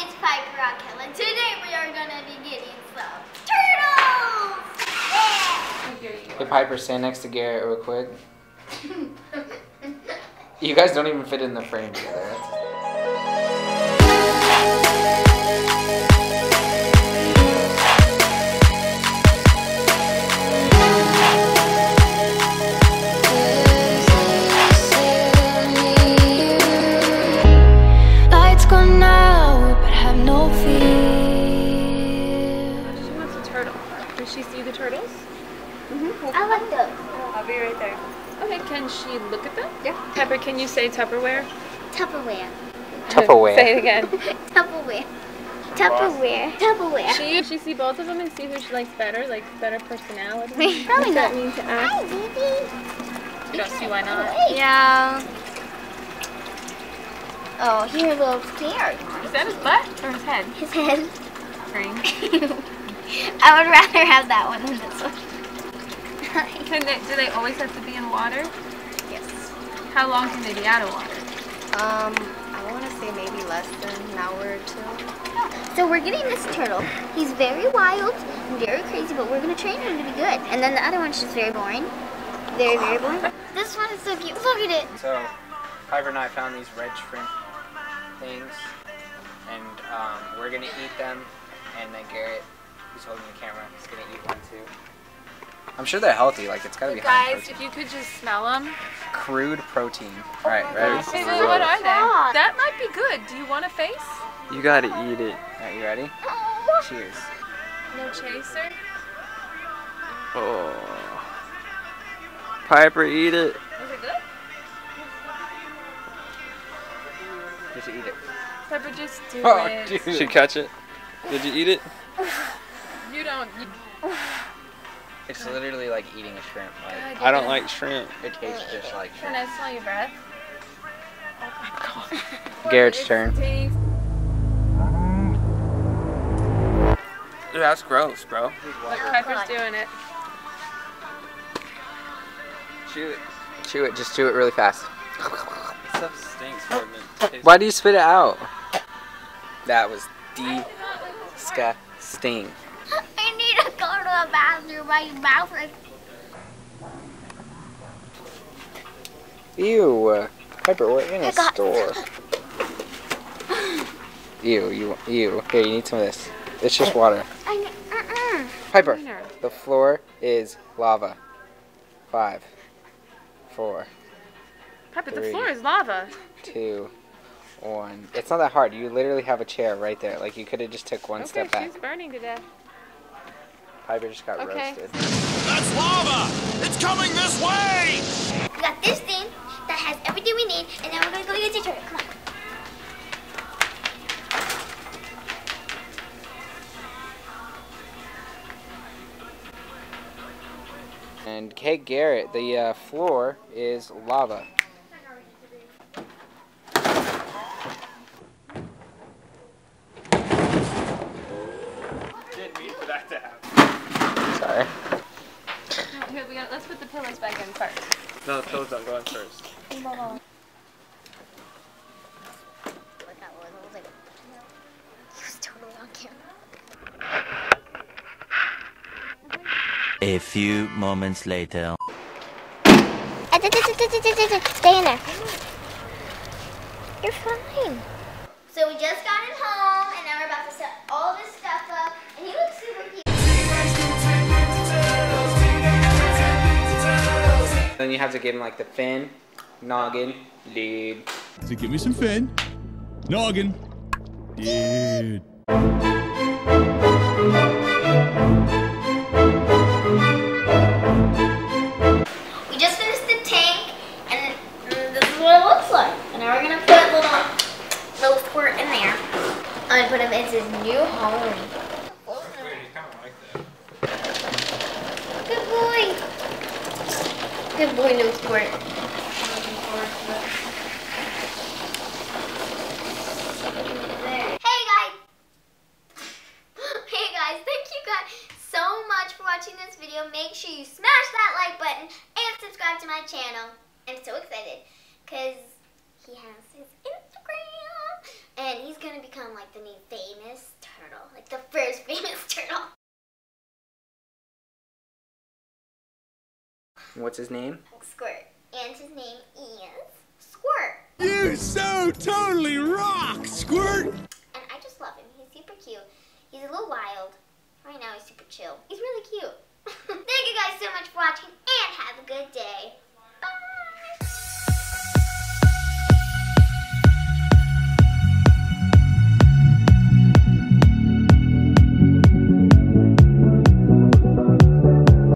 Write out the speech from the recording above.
it's Piper Rockelle, and today we are gonna be getting some turtles! Yeah! Hey Piper, stand next to Garrett real quick. You guys don't even fit in the frame together. She see the turtles? Mhm. I like those. I'll be right there. Okay, can she look at them? Yeah. Pepper, can you say Tupperware? Tupperware. Tupperware. say it again. Tupperware. Tupperware. Tupperware. Should she see both of them and see who she likes better, like better personality? Probably Does that not. mean to Hi, ask? baby. Don't see why not. Yeah. Oh, you're a little scared. Is that his butt or his head? His head. Ring. I would rather have that one than this one. Can they, do they always have to be in water? yes. How long can they be out of water? Um, I want to say maybe less than an hour or two. So we're getting this turtle. He's very wild and very crazy, but we're gonna train him to be good. And then the other one's just very boring. Very, very boring. This one is so cute. Look at it. So, Piper and I found these red shrimp things, and um, we're gonna eat them, and then Garrett, who's holding the camera, is gonna eat one too. I'm sure they're healthy. Like it's gotta be high in Guys, protein. if you could just smell them. Crude protein. Oh All right, ready? Hey, what are they? That might be good. Do you want a face? You gotta eat it. All right, you ready? Cheers. No chaser. Oh. Piper, eat it. Is it good? you eat it. Pepper, just do Oh, it. dude. Should catch it. Did you eat it? You don't. You, It's literally like eating a shrimp. Like God, I don't you like shrimp. it tastes just like shrimp. Can. I smell your breath? Oh my god. Garrett's turn. Dude, that's gross, bro. Look, Pepper's doing it. Chew it. Chew it. Just chew it really fast. Stuff stinks more than it Why do you spit it out? That was disgusting. I need to go to the bathroom. My mouth is. Ew. Uh, Piper, we're in a got store. Ew, you, ew. Here, you need some of this. It's just water. I. Uh-uh. Piper, Cleaner. the floor is lava. Five, four, Pepper, the floor is lava. two, one. It's not that hard. You literally have a chair right there. Like you could have just took one Okay, step back. Okay, she's burning to death. Piper just got Okay. roasted. That's lava! It's coming this way! We got this thing that has everything we need, and then we're gonna go get the turtle. Come on. And hey, Garrett, the uh, floor is lava. Didn't mean for that to happen. No, let's put the pillows back in first. No, the pillows don't go in first. A few moments later. Stay in there. You're fine. So we just got it home, and now we're about to set all this Then you have to give him like the fin, noggin, dude. So give me some fin. Noggin. Dude. We just finished the tank, and this is what it looks like. And now we're gonna put little little squirt in there. I'm gonna put him in his new home. Good boy. Good boy, no squirt. Hey guys. Hey guys, thank you guys so much for watching this video. Make sure you smash that like button and subscribe to my channel. I'm so excited because he has his Instagram. And he's gonna become like the new famous turtle, like the first famous turtle. What's his name? Squirt. And his name is Squirt. You so totally rock, Squirt! And I just love him. He's super cute. He's a little wild. Right now he's super chill. He's really cute. Thank you guys so much for watching and have a good day.